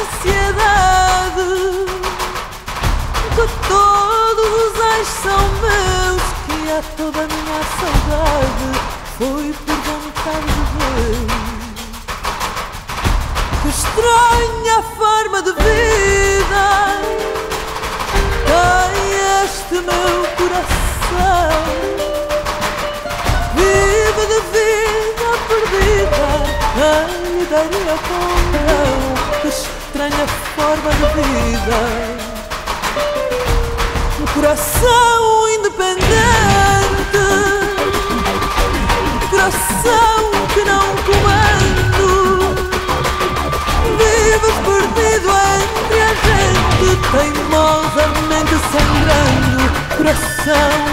ansiedade Que todos os são meus Que a toda minha saudade. Foi por vontade de Deus. Que estranha forma de vida Tem este meu coração. Vive de vida perdida Ai, daria com Deus. Estranha forma de vida. Coração independente, coração que não comando, vive perdido entre a gente, teimosamente sangrando, coração